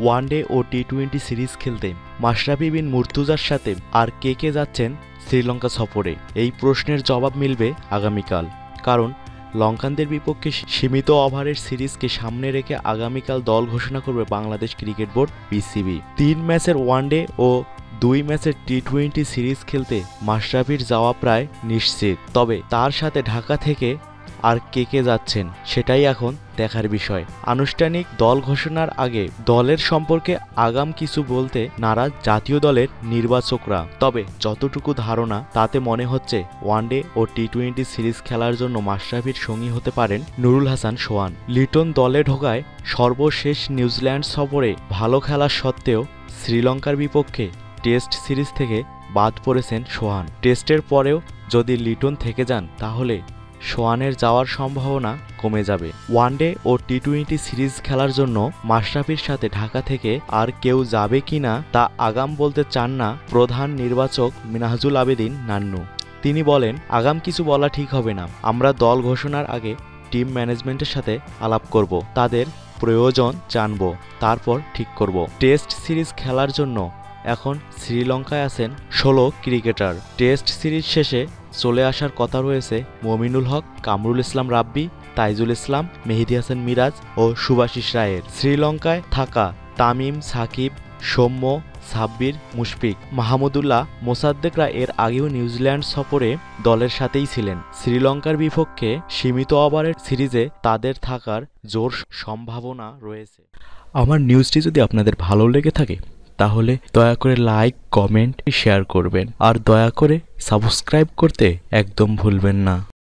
One day ও T twenty series খেলতে মাশরাফি বিন মুর্তুজার সাথে আর কে কে যাচ্ছেন শ্রীলঙ্কা সফরে? এই প্রশ্নের জবাব মিলবে আগামীকাল। কারণ, লঙ্কানদের বিপক্ষে সীমিত ওভারের সিরিজকে সামনে রেখে আগামীকাল দল ঘোষণা করবে বাংলাদেশ ক্রিকেট বোর্ড বিসিবি। তিন ম্যাচের ওয়ানডে ও দুই ম্যাচের টি টোয়েন্টি সিরিজ খেলতে মাশরাফির যাওয়া প্রায় নিশ্চিত। তবে তার সাথে ঢাকা থেকে আর কে কে যাচ্ছেন সেটাই এখন দেখার বিষয়। আনুষ্ঠানিক দল ঘোষণার আগে দলের সম্পর্কে আগাম কিছু বলতে নারাজ জাতীয় দলের নির্বাচকরা। তবে যতটুকু ধারণা, তাতে মনে হচ্ছে ওয়ানডে ও টি টোয়েন্টি সিরিজ খেলার জন্য মাশরাফির সঙ্গী হতে পারেন নুরুল হাসান সোহান। লিটন দলে ঢোকায় সর্বশেষ নিউজিল্যান্ড সফরে ভালো খেলা সত্ত্বেও শ্রীলঙ্কার বিপক্ষে টেস্ট সিরিজ থেকে বাদ পড়েছেন সোহান। টেস্টের পরেও যদি লিটন থেকে যান, তাহলে সোয়ানের যাওয়ার সম্ভাবনা কমে যাবে। ওয়ানডে ও টি টোয়েন্টি সিরিজ খেলার জন্য মাশরাফির সাথে ঢাকা থেকে আর কেউ যাবে কিনা তা আগাম বলতে চান না প্রধান নির্বাচক মিনাহাজুল আবেদিন নান্নু। তিনি বলেন, আগাম কিছু বলা ঠিক হবে না। আমরা দল ঘোষণার আগে টিম ম্যানেজমেন্টের সাথে আলাপ করব, তাদের প্রয়োজন জানব, তারপর ঠিক করব। টেস্ট সিরিজ খেলার জন্য এখন শ্রীলঙ্কায় আছেন ষোলো ক্রিকেটার। টেস্ট সিরিজ শেষে চলে আসার কথা রয়েছে মমিনুল হক, কামরুল ইসলাম রাব্বি, তাইজুল ইসলাম, মেহেদি হাসান মিরাজ ও সুভাষিস রায়ের। শ্রীলঙ্কায় থাকা তামিম, সাকিব, সৌম্য, সাব্বির, মুশফিক, মাহমুদুল্লাহ মোসাদ্দেকরা এর আগেও নিউজিল্যান্ড সফরে দলের সাথেই ছিলেন। শ্রীলঙ্কার বিপক্ষে সীমিত ওভারের সিরিজে তাদের থাকার জোর সম্ভাবনা রয়েছে। আমার নিউজটি যদি আপনাদের ভালো লেগে থাকে তাহলে দয়া করে লাইক কমেন্ট শেয়ার করবেন। আর দয়া করে সাবস্ক্রাইব করতে একদম ভুলবেন না।